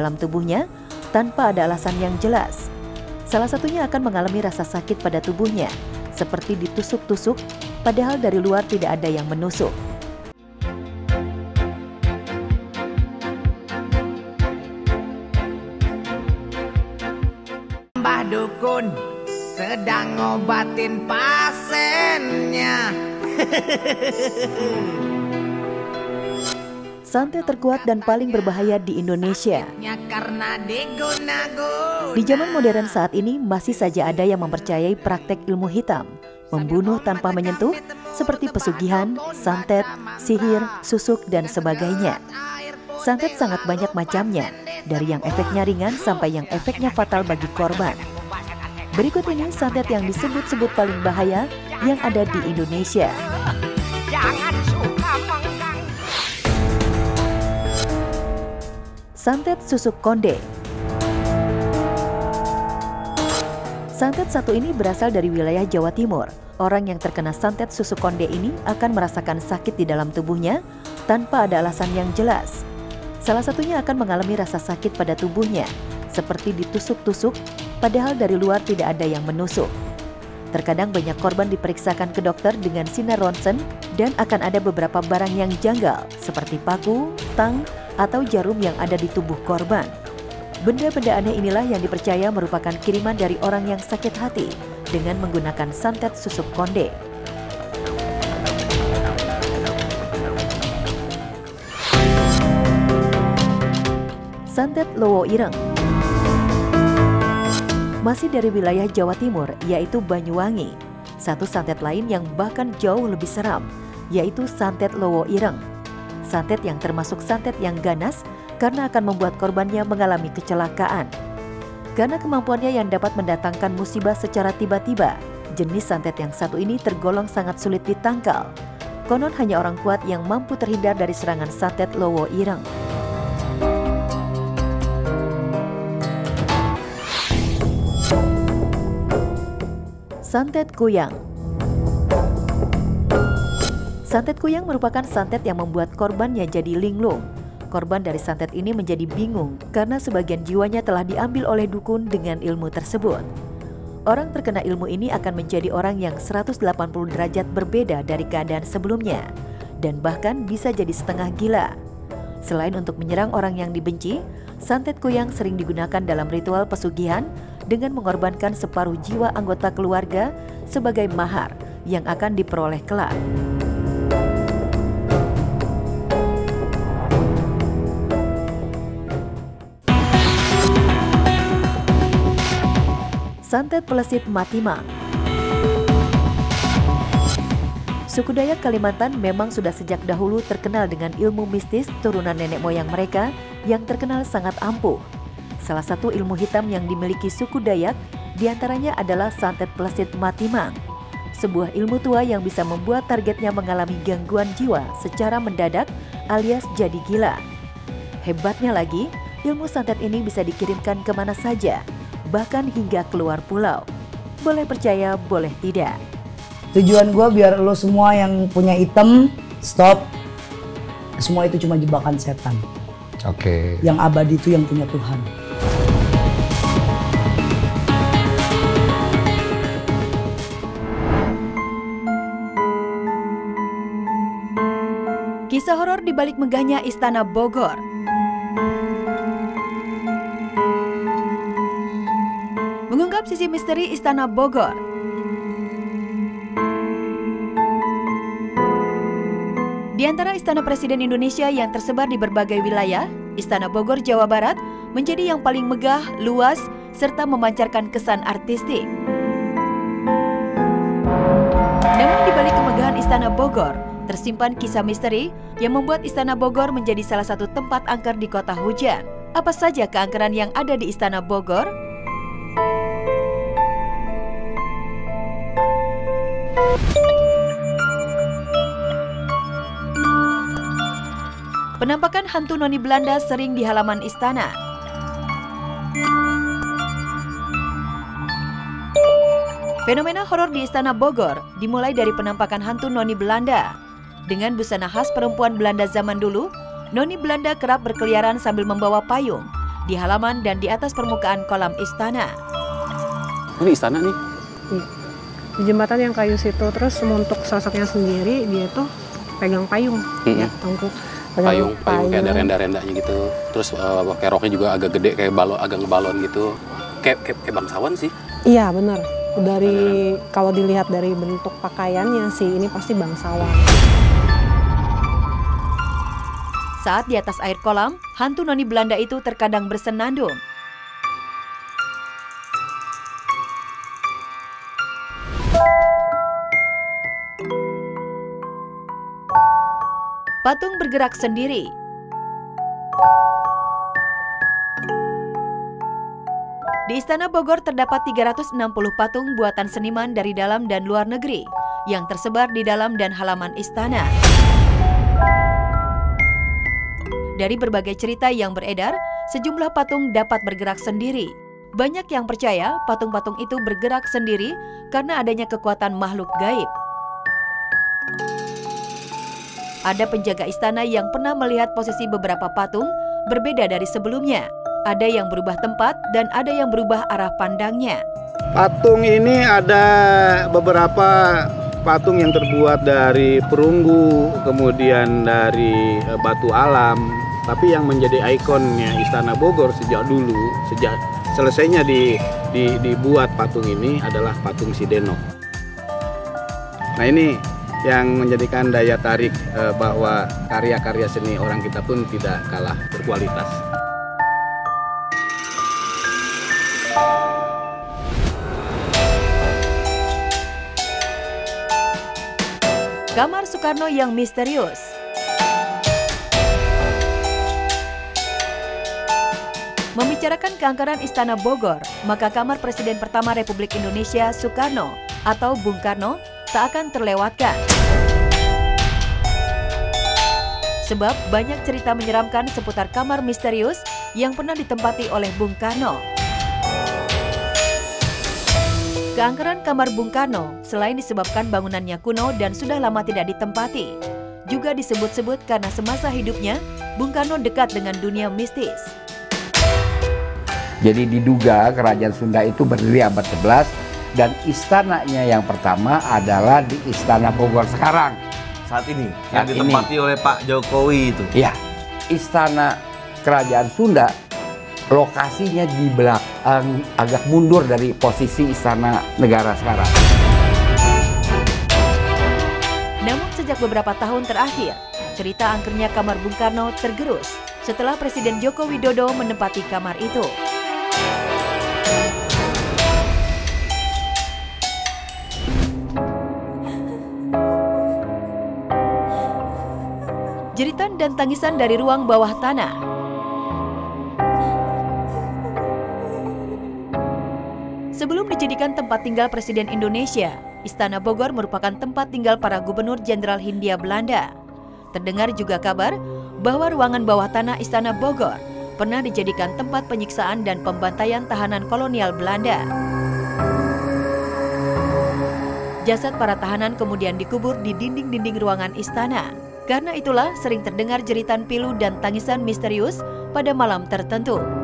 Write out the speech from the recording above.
dalam tubuhnya tanpa ada alasan yang jelas. Salah satunya akan mengalami rasa sakit pada tubuhnya, seperti ditusuk-tusuk, padahal dari luar tidak ada yang menusuk. Mbah Dukun sedang ngobatin pasiennya. Santet terkuat dan paling berbahaya di Indonesia. Di zaman modern saat ini masih saja ada yang mempercayai praktek ilmu hitam, membunuh tanpa menyentuh, seperti pesugihan, santet, sihir, susuk, dan sebagainya. Santet sangat banyak macamnya, dari yang efeknya ringan sampai yang efeknya fatal bagi korban. Berikut ini santet yang disebut-sebut paling bahaya yang ada di Indonesia. Santet susuk konde. Santet satu ini berasal dari wilayah Jawa Timur. Orang yang terkena santet susuk konde ini akan merasakan sakit di dalam tubuhnya tanpa ada alasan yang jelas. Salah satunya akan mengalami rasa sakit pada tubuhnya, seperti ditusuk-tusuk, padahal dari luar tidak ada yang menusuk. Terkadang banyak korban diperiksakan ke dokter dengan sinar ronsen dan akan ada beberapa barang yang janggal seperti paku, tang, atau jarum yang ada di tubuh korban. Benda-benda aneh inilah yang dipercaya merupakan kiriman dari orang yang sakit hati dengan menggunakan santet susuk konde. Santet Lowo Ireng masih dari wilayah Jawa Timur, yaitu Banyuwangi. Satu santet lain yang bahkan jauh lebih seram, yaitu santet Lowo Ireng. Santet yang termasuk santet yang ganas karena akan membuat korbannya mengalami kecelakaan. Karena kemampuannya yang dapat mendatangkan musibah secara tiba-tiba, jenis santet yang satu ini tergolong sangat sulit ditangkal. Konon hanya orang kuat yang mampu terhindar dari serangan santet Lowo Ireng. Santet Kuyang Santet Kuyang merupakan santet yang membuat korbannya jadi linglung. Korban dari santet ini menjadi bingung karena sebagian jiwanya telah diambil oleh dukun dengan ilmu tersebut. Orang terkena ilmu ini akan menjadi orang yang 180 derajat berbeda dari keadaan sebelumnya dan bahkan bisa jadi setengah gila. Selain untuk menyerang orang yang dibenci, santet kuyang sering digunakan dalam ritual pesugihan dengan mengorbankan separuh jiwa anggota keluarga sebagai mahar yang akan diperoleh kelak. Santet Pelesit Matimang Suku Dayak Kalimantan memang sudah sejak dahulu terkenal dengan ilmu mistis turunan nenek moyang mereka yang terkenal sangat ampuh. Salah satu ilmu hitam yang dimiliki suku Dayak di antaranya adalah santet pelesit Matimang. Sebuah ilmu tua yang bisa membuat targetnya mengalami gangguan jiwa secara mendadak alias jadi gila. Hebatnya lagi, ilmu santet ini bisa dikirimkan ke mana saja, bahkan hingga keluar pulau. Boleh percaya, boleh tidak. Tujuan gue biar lo semua yang punya item stop. Semua itu cuma jebakan setan. Oke. Yang abadi itu yang punya Tuhan. Kisah horor di balik megahnya Istana Bogor. Mengungkap sisi misteri Istana Bogor. Di antara Istana Presiden Indonesia yang tersebar di berbagai wilayah, Istana Bogor, Jawa Barat menjadi yang paling megah, luas, serta memancarkan kesan artistik. Namun di balik kemegahan Istana Bogor, tersimpan kisah misteri yang membuat Istana Bogor menjadi salah satu tempat angker di kota hujan. Apa saja keangkeran yang ada di Istana Bogor? Penampakan hantu noni Belanda sering di halaman istana. Fenomena horor di Istana Bogor dimulai dari penampakan hantu noni Belanda. Dengan busana khas perempuan Belanda zaman dulu, noni Belanda kerap berkeliaran sambil membawa payung di halaman dan di atas permukaan kolam istana. Ini istana nih. Di jembatan yang kayu situ terus untuk sosoknya sendiri dia tuh pegang payung Mm-mm. ya tangku Payung, payung kayak ada renda-rendanya gitu. Terus eh, kayak roknya juga agak gede kayak balon, agak ngebalon gitu. Kayak, kayak, kayak bangsawan sih. iya benar dari kalau dilihat dari bentuk pakaiannya sih ini pasti bangsawan Saat di atas air kolam, hantu noni Belanda itu terkadang bersenandung. Patung bergerak sendiri. Di Istana Bogor terdapat 360 patung buatan seniman dari dalam dan luar negeri yang tersebar di dalam dan halaman istana. Dari berbagai cerita yang beredar, sejumlah patung dapat bergerak sendiri. Banyak yang percaya patung-patung itu bergerak sendiri karena adanya kekuatan makhluk gaib. Ada penjaga istana yang pernah melihat posisi beberapa patung berbeda dari sebelumnya. Ada yang berubah tempat dan ada yang berubah arah pandangnya. Patung ini ada beberapa patung yang terbuat dari perunggu, kemudian dari eh, batu alam. Tapi yang menjadi ikonnya Istana Bogor sejak dulu, sejak selesainya di, di- dibuat patung ini adalah patung Sidenok. Nah ini yang menjadikan daya tarik eh, bahwa karya-karya seni orang kita pun tidak kalah berkualitas. Kamar Soekarno yang misterius. Membicarakan keangkeran Istana Bogor, maka kamar Presiden pertama Republik Indonesia Soekarno atau Bung Karno tak akan terlewatkan. Sebab banyak cerita menyeramkan seputar kamar misterius yang pernah ditempati oleh Bung Karno. Keangkeran kamar Bung Karno selain disebabkan bangunannya kuno dan sudah lama tidak ditempati, juga disebut-sebut karena semasa hidupnya Bung Karno dekat dengan dunia mistis. Jadi diduga kerajaan Sunda itu berdiri abad 11 dan istananya yang pertama adalah di Istana Bogor sekarang. saat ini Saat yang ditempati oleh Pak Jokowi itu. Ya, istana kerajaan Sunda lokasinya di belakang agak mundur dari posisi istana negara sekarang. Namun sejak beberapa tahun terakhir, cerita angkernya kamar Bung Karno tergerus setelah Presiden Joko Widodo menempati kamar itu. Jeritan dan tangisan dari ruang bawah tanah. Sebelum dijadikan tempat tinggal Presiden Indonesia, Istana Bogor merupakan tempat tinggal para gubernur jenderal Hindia Belanda. Terdengar juga kabar bahwa ruangan bawah tanah Istana Bogor pernah dijadikan tempat penyiksaan dan pembantaian tahanan kolonial Belanda. Jasad para tahanan kemudian dikubur di dinding-dinding ruangan istana. Karena itulah sering terdengar jeritan pilu dan tangisan misterius pada malam tertentu.